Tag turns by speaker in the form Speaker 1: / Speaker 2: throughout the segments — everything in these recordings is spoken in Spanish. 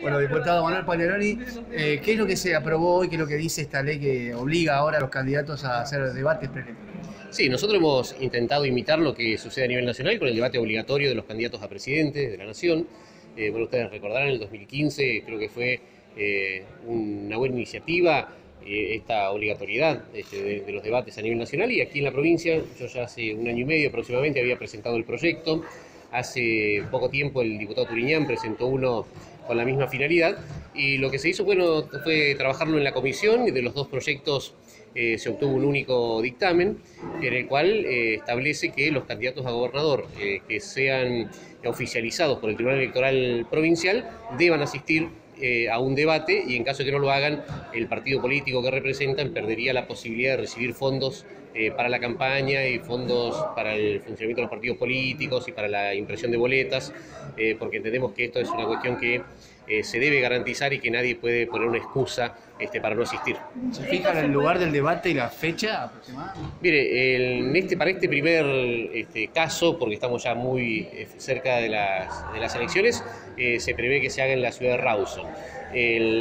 Speaker 1: Bueno, diputado Manuel Paleroni, eh, ¿qué es lo que se aprobó y qué es lo que dice esta ley que obliga ahora a los candidatos a hacer debates preelectorales?
Speaker 2: Sí, nosotros hemos intentado imitar lo que sucede a nivel nacional con el debate obligatorio de los candidatos a presidente de la Nación. Eh, bueno, ustedes recordarán, en el 2015 creo que fue eh, una buena iniciativa esta obligatoriedad este, de los debates a nivel nacional y aquí en la provincia, yo ya hace un año y medio aproximadamente había presentado el proyecto. Hace poco tiempo el diputado Turiñán presentó uno con la misma finalidad y lo que se hizo bueno, fue trabajarlo en la comisión. Y de los dos proyectos eh, se obtuvo un único dictamen en el cual eh, establece que los candidatos a gobernador eh, que sean oficializados por el Tribunal Electoral Provincial deban asistir a un debate y en caso de que no lo hagan, el partido político que representan perdería la posibilidad de recibir fondos para la campaña y fondos para el funcionamiento de los partidos políticos y para la impresión de boletas, porque entendemos que esto es una cuestión que eh, se debe garantizar y que nadie puede poner una excusa este, para no asistir.
Speaker 1: ¿Se fijan el lugar del debate y la fecha aproximadamente?
Speaker 2: Mire, en este, para este primer este, caso, porque estamos ya muy eh, cerca de las, de las elecciones, eh, se prevé que se haga en la ciudad de Rawson.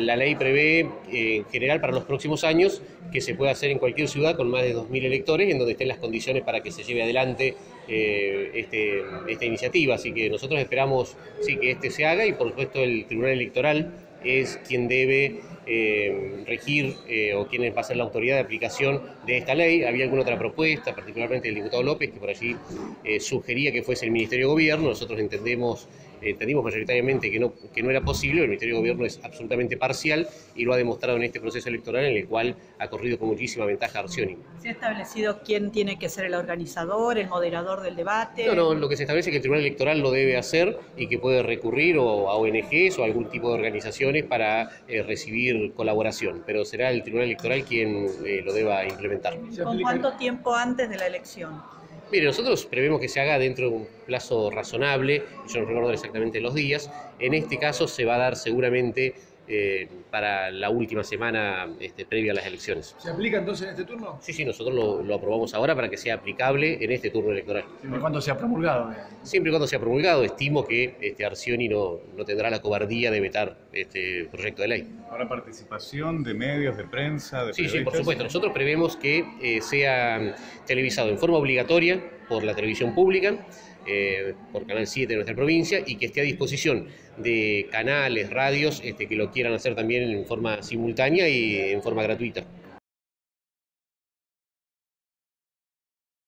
Speaker 2: la ley prevé en general para los próximos años que se pueda hacer en cualquier ciudad con más de 2.000 electores, en donde estén las condiciones para que se lleve adelante este, esta iniciativa. Así que nosotros esperamos sí, que este se haga y por supuesto el Tribunal Electoral es quien debe eh, regir eh, o quien va a ser la autoridad de aplicación de esta ley. Había alguna otra propuesta, particularmente el diputado López, que por allí eh, sugería que fuese el Ministerio de Gobierno. Nosotros entendemos entendimos mayoritariamente que no, que no era posible, el Ministerio de Gobierno es absolutamente parcial y lo ha demostrado en este proceso electoral en el cual ha corrido con muchísima ventaja Arcioni.
Speaker 3: ¿Se ha establecido quién tiene que ser el organizador, el moderador del debate?
Speaker 2: No, no, lo que se establece es que el Tribunal Electoral lo debe hacer y que puede recurrir o a ONGs o a algún tipo de organizaciones para eh, recibir colaboración, pero será el Tribunal Electoral quien eh, lo deba implementar.
Speaker 3: ¿Con cuánto tiempo antes de la elección?
Speaker 2: Mire, nosotros prevemos que se haga dentro de un plazo razonable, yo no recuerdo exactamente los días, en este caso se va a dar seguramente eh, para la última semana este, previa a las elecciones.
Speaker 1: ¿Se aplica entonces en este turno?
Speaker 2: Sí, sí, nosotros lo, aprobamos ahora para que sea aplicable en este turno electoral.
Speaker 1: Siempre y cuando sea promulgado.
Speaker 2: Siempre y cuando sea promulgado, estimo que este, Arcioni no, no tendrá la cobardía de vetar este proyecto de ley.
Speaker 4: ¿Para participación de medios, de prensa, de
Speaker 2: Sí, sí, por supuesto. Nosotros prevemos que eh, sea televisado en forma obligatoria por la televisión pública, eh, por Canal 7 de nuestra provincia y que esté a disposición de canales, radios este, que lo quieran hacer también en forma simultánea y en forma gratuita.